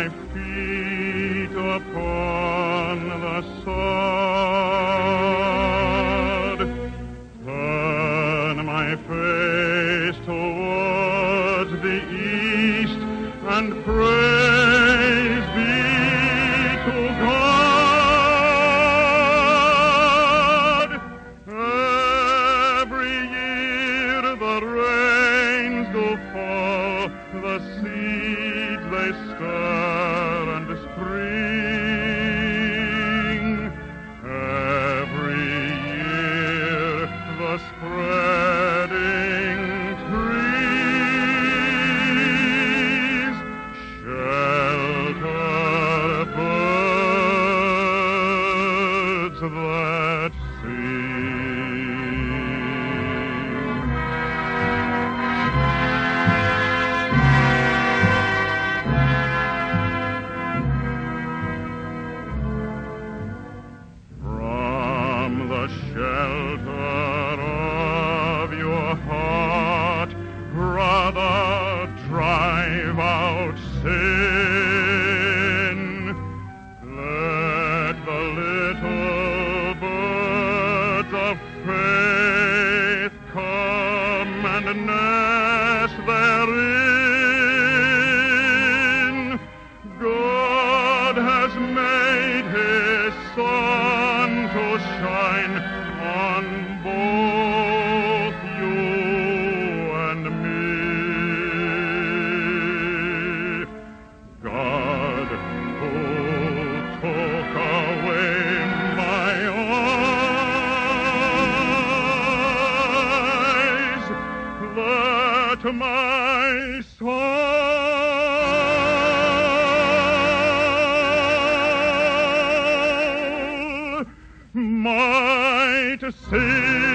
my feet upon the sod. Turn my face towards the east and praise be to God. Every year the rains do fall, the seeds they stir spring. Every year the spreading trees shelter birds that sing. Nest therein. God has made his sun to shine my soul might sing.